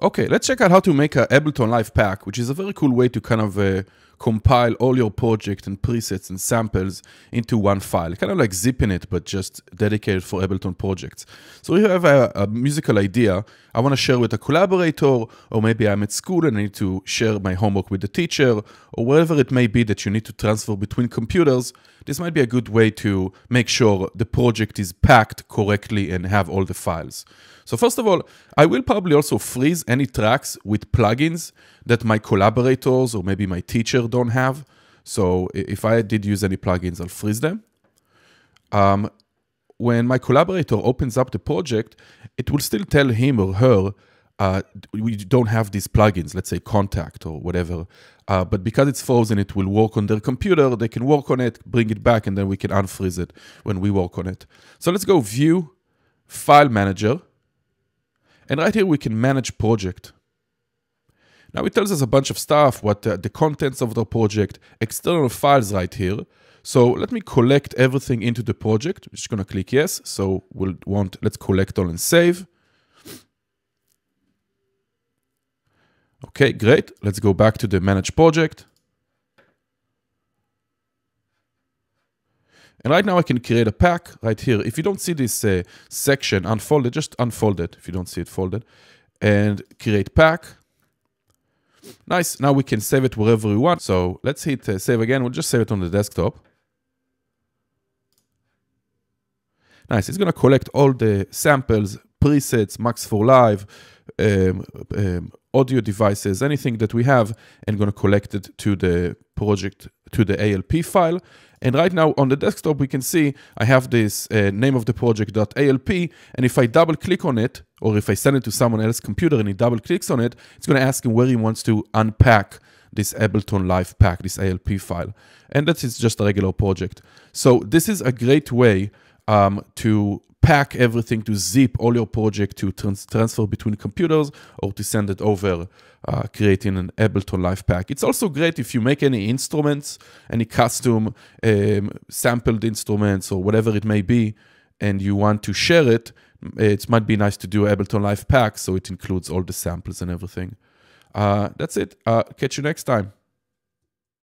Okay, let's check out how to make a Ableton Live pack, which is a very cool way to kind of uh, compile all your project and presets and samples into one file. Kind of like zipping it, but just dedicated for Ableton projects. So if you have a, a musical idea, I want to share with a collaborator, or maybe I'm at school and I need to share my homework with the teacher, or whatever it may be that you need to transfer between computers, this might be a good way to make sure the project is packed correctly and have all the files. So first of all, I will probably also freeze any tracks with plugins that my collaborators or maybe my teacher don't have. So if I did use any plugins, I'll freeze them. Um, when my collaborator opens up the project, it will still tell him or her uh, we don't have these plugins, let's say Kontakt or whatever. Uh, but because it's frozen, it will work on their computer. They can work on it, bring it back, and then we can unfreeze it when we work on it. So let's go View, File Manager. And right here, we can manage project. Now it tells us a bunch of stuff, what uh, the contents of the project, external files right here. So let me collect everything into the project. I'm just gonna click yes. So we'll want, let's collect all and save. Okay, great. Let's go back to the manage project. And right now I can create a pack right here. If you don't see this uh, section unfolded, just unfold it if you don't see it folded. And create pack. Nice, now we can save it wherever we want. So let's hit uh, save again. We'll just save it on the desktop. Nice, it's gonna collect all the samples, presets, Max for Live, um, um, audio devices, anything that we have, and going to collect it to the project, to the ALP file. And right now on the desktop, we can see I have this uh, name of the project.alp. And if I double click on it, or if I send it to someone else's computer and he double clicks on it, it's going to ask him where he wants to unpack this Ableton Live pack, this ALP file. And that is just a regular project. So this is a great way um, to pack everything to zip all your project to trans transfer between computers or to send it over, uh, creating an Ableton Live pack. It's also great if you make any instruments, any custom um, sampled instruments or whatever it may be, and you want to share it, it might be nice to do Ableton Live pack so it includes all the samples and everything. Uh, that's it. Uh, catch you next time.